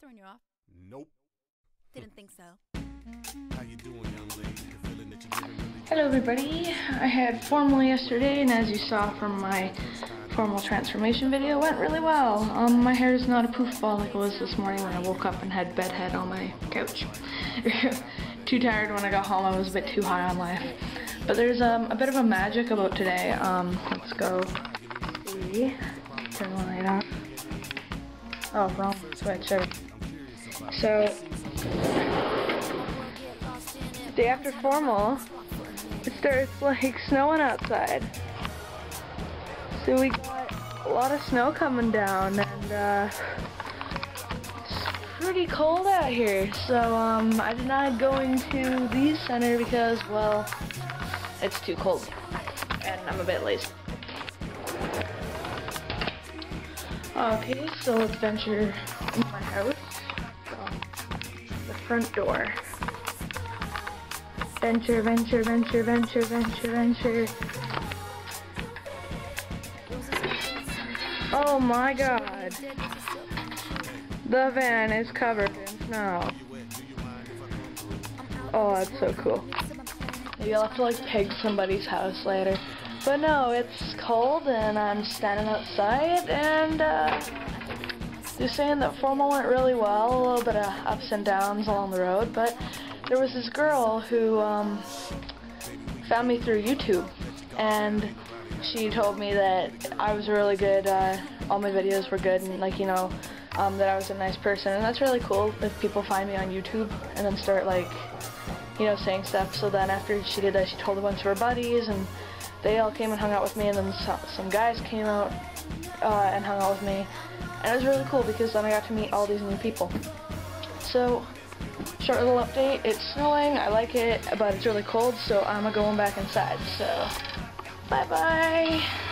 throwing you off? Nope. Didn't think so. How you doing, young lady? The feeling that you're getting really Hello everybody, I had formal yesterday and as you saw from my formal transformation video, it went really well. Um, my hair is not a poof ball like it was this morning when I woke up and had bedhead on my couch. too tired when I got home, I was a bit too high on life. But there's um, a bit of a magic about today. Um, let's go see. Turn the light on. Oh, wrong switch. Sorry. So, day after formal, it starts like snowing outside. So we got a lot of snow coming down and uh, it's pretty cold out here. So um, I did not go into the center because, well, it's too cold and I'm a bit lazy. Okay, so let's venture in my house. Front door. Venture, venture, venture, venture, venture, venture. Oh my god. The van is covered in snow. Oh, that's so cool. Maybe I'll have to like peg somebody's house later. But no, it's cold and I'm standing outside and uh, they're saying that formal went really well, a little bit of ups and downs along the road, but there was this girl who um, found me through YouTube and she told me that I was really good, uh, all my videos were good and like, you know, um, that I was a nice person and that's really cool if people find me on YouTube and then start like, you know, saying stuff. So then after she did that, she told a bunch of her buddies and they all came and hung out with me and then some guys came out uh, and hung out with me. And it was really cool because then I got to meet all these new people. So, short little update, it's snowing, I like it, but it's really cold, so I'm going back inside, so bye bye.